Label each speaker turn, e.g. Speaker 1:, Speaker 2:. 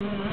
Speaker 1: Mm-hmm.